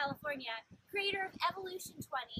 California, creator of Evolution 20,